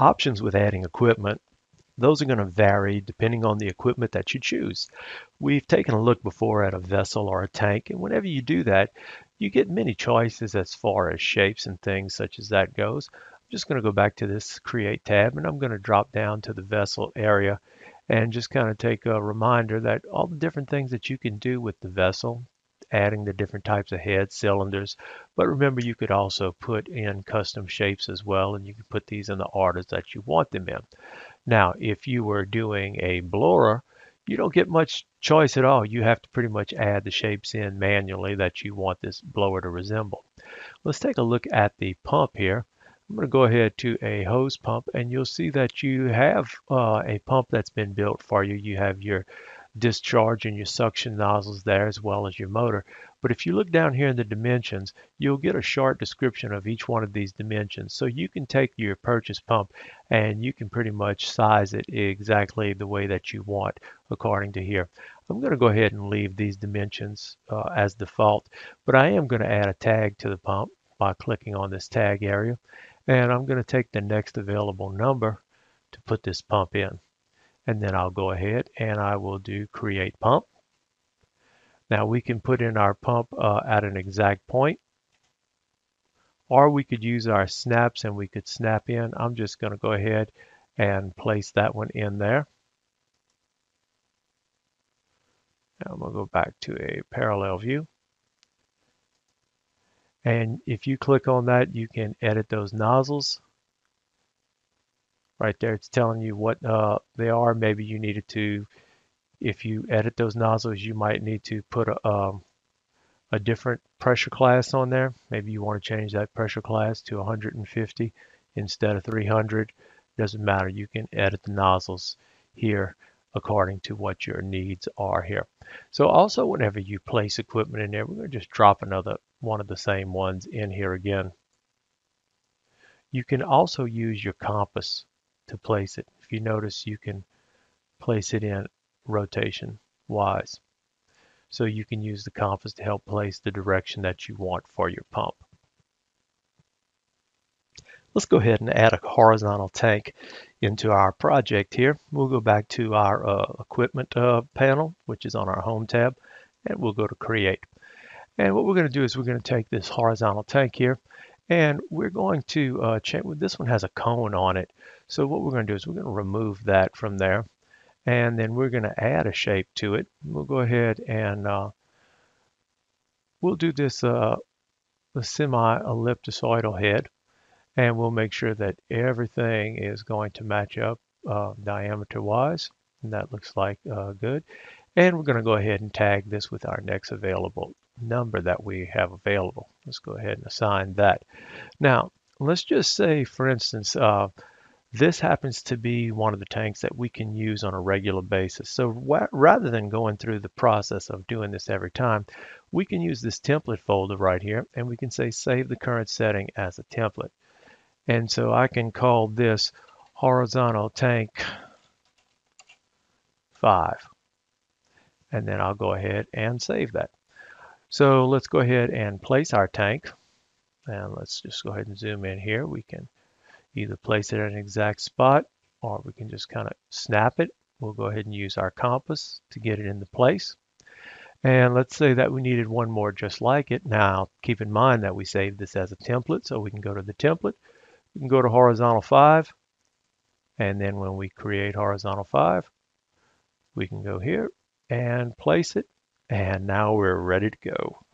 options with adding equipment, those are going to vary depending on the equipment that you choose. We've taken a look before at a vessel or a tank, and whenever you do that, you get many choices as far as shapes and things such as that goes. I'm just going to go back to this Create tab, and I'm going to drop down to the vessel area and just kind of take a reminder that all the different things that you can do with the vessel adding the different types of head cylinders. But remember, you could also put in custom shapes as well, and you can put these in the orders that you want them in. Now, if you were doing a blower, you don't get much choice at all. You have to pretty much add the shapes in manually that you want this blower to resemble. Let's take a look at the pump here. I'm going to go ahead to a hose pump and you'll see that you have uh, a pump that's been built for you. You have your discharge and your suction nozzles there as well as your motor. But if you look down here in the dimensions, you'll get a short description of each one of these dimensions. So you can take your purchase pump and you can pretty much size it exactly the way that you want according to here. I'm going to go ahead and leave these dimensions uh, as default, but I am going to add a tag to the pump by clicking on this tag area. And I'm going to take the next available number to put this pump in and then I'll go ahead and I will do create pump. Now we can put in our pump uh, at an exact point or we could use our snaps and we could snap in. I'm just going to go ahead and place that one in there. Now I'm going to go back to a parallel view. And if you click on that, you can edit those nozzles right there. It's telling you what uh, they are. Maybe you needed to, if you edit those nozzles, you might need to put a, um, a different pressure class on there. Maybe you want to change that pressure class to 150 instead of 300. Doesn't matter. You can edit the nozzles here according to what your needs are here. So also whenever you place equipment in there, we're going to just drop another one of the same ones in here again. You can also use your compass to place it. If you notice, you can place it in rotation wise. So you can use the compass to help place the direction that you want for your pump. Let's go ahead and add a horizontal tank into our project here. We'll go back to our uh, equipment uh, panel, which is on our home tab, and we'll go to create. And what we're going to do is we're going to take this horizontal tank here and we're going to uh, check, with this one has a cone on it. So what we're going to do is we're going to remove that from there. And then we're going to add a shape to it. We'll go ahead and uh, we'll do this uh, a semi-ellipsoidal head. And we'll make sure that everything is going to match up uh, diameter-wise. And that looks like uh, good. And we're going to go ahead and tag this with our next available number that we have available. Let's go ahead and assign that. Now, let's just say, for instance, uh, this happens to be one of the tanks that we can use on a regular basis. So rather than going through the process of doing this every time, we can use this template folder right here and we can say save the current setting as a template. And so I can call this horizontal tank 5. And then I'll go ahead and save that. So let's go ahead and place our tank. And let's just go ahead and zoom in here. We can either place it at an exact spot or we can just kind of snap it. We'll go ahead and use our compass to get it into place. And let's say that we needed one more just like it. Now, keep in mind that we saved this as a template, so we can go to the template. We can go to horizontal 5, and then when we create horizontal 5, we can go here and place it and now we're ready to go.